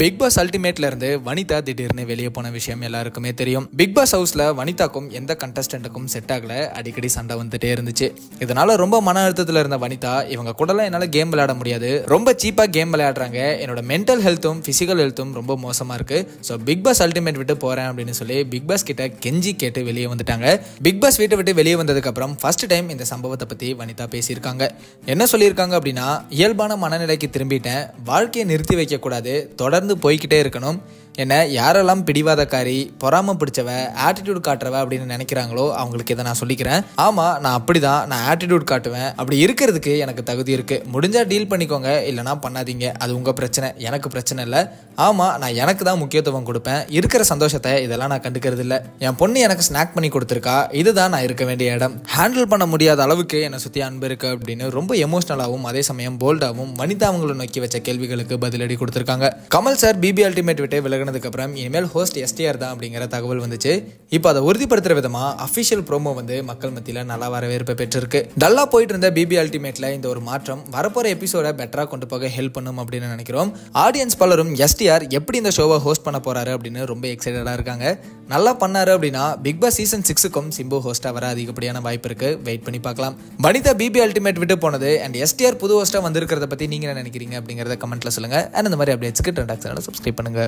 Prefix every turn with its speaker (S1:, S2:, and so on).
S1: Big pass அல்டிமேட்ல இருந்து வனிதா திடீர்னு வெளியே போன விஷயம் எல்லாருக்குமே தெரியும். பிக் பாஸ் ஹவுஸ்ல வனிதாக்கும் எந்த கண்டஸ்டன்ட்டுக்கும் செட் ஆகல. அடிக்கடி சண்டை வந்துட்டே இருந்துச்சு. இதனால ரொம்ப மன அழுத்தத்துல இருந்த வனிதா இவங்க கூடலாம் என்னால கேம் விளையாட முடியாது. ரொம்ப சீப்பா கேம் விளையாடுறாங்க. என்னோட மென்டல் ஹெல்த்தும் பிசிக்கல் ஹெல்த்தும் ரொம்ப மோசமா இருக்கு. ஸோ பிக் பாஸ் அல்டிமேட் விட்டு போறேன் அப்படின்னு சொல்லி பிக் பாஸ் கிட்ட கெஞ்சி கேட்டு வெளியே வந்துட்டாங்க. பிக் பாஸ் வீட்டை விட்டு வெளியே வந்ததுக்கு அப்புறம் ஃபர்ஸ்ட் டைம் இந்த சம்பவத்தை பத்தி வனிதா பேசியிருக்காங்க. என்ன சொல்லியிருக்காங்க அப்படின்னா இயல்பான மனநிலைக்கு திரும்பிட்டேன். வாழ்க்கையை நிறுத்தி வைக்க கூடாது தொடர்ந்து போய்கிட்டே இருக்கணும். என்ன யாரெல்லாம் பிடிவாதக்காரி பொறாம பிடிச்சவ ஆட்டிடியூட் காட்டுறவ அப்படின்னு நினைக்கிறாங்களோ அவங்களுக்கு இதை நான் சொல்லிக்கிறேன். ஆமா நான் அப்படிதான் நான் ஆட்டிடியூட் காட்டுவேன். அப்படி இருக்கிறதுக்கு எனக்கு தகுதி இருக்கு. முடிஞ்சா டீல் பண்ணிக்கோங்க இல்லைனா பண்ணாதீங்க. அது உங்க பிரச்சனை எனக்கு பிரச்சனை இல்லை. ஆமா நான் எனக்கு தான் முக்கியத்துவம் கொடுப்பேன். இருக்கிற சந்தோஷத்தை இதெல்லாம் நான் கண்டுக்கிறது இல்லை. என் பொண்ணு எனக்கு ஸ்நாக் பண்ணி கொடுத்துருக்கா. இதுதான் நான் இருக்க வேண்டிய இடம். ஹேண்டில் பண்ண முடியாத அளவுக்கு என்னை சுற்றி அன்பு இருக்கு அப்படின்னு ரொம்ப எமோஷனலாகவும் அதே சமயம் போல்டாகவும் வனிதா அவங்களை நோக்கி வச்ச கேள்விகளுக்கு பதிலடி கொடுத்துருக்காங்க. கமல் சார் பிபி அல்டிமேட் விட்டு விலக அப்புறம் இனிமேல் ஹோஸ்ட் எஸ்டிஆர் தான் அப்படிங்கிற தகவல் வந்துச்சு. இப்போ அதை உறுதிப்படுத்துற விதமாக அஃபிஷியல் ப்ரோமோ வந்து மக்கள் மத்தியில் நல்லா வரவேற்பை பெற்றிருக்கு. டல்லா போயிட்டு இருந்த பிபி அல்டிமேட்டில் இந்த ஒரு மாற்றம் வரப்போகிற எபிசோட பெட்டராக கொண்டு போக ஹெல்ப் பண்ணும் அப்படின்னு நினைக்கிறோம். ஆடியன்ஸ் பலரும் எஸ்டிஆர் எப்படி இந்த ஷோவை ஹோஸ்ட் பண்ண போகிறாரு அப்படின்னு ரொம்ப எக்ஸைட்டடாக இருக்காங்க. நல்லா பண்ணாரு அப்படின்னா பிக் பாஸ் சீசன் சிக்ஸுக்கும் சிம்பு ஹோஸ்ட்டாக வர அதிகப்படியான வாய்ப்பு இருக்கு. வெயிட் பண்ணி பார்க்கலாம். வனிதா பிபி அல்டிமேட் விட்டு போனது அண்ட் எஸ்டிஆர் புது ஹோஸ்ட்டாக வந்திருக்கிறத பற்றி நீங்கள் என்ன நினைக்கிறீங்க அப்படிங்கிறத கமெண்ட்டில் சொல்லுங்க. அண்ட் இந்த மாதிரி அப்டேட்ஸ்க்கு ட்ரெண்ட் ஆக்சனோட சப்ஸ்கிரைப் பண்ணுங்க.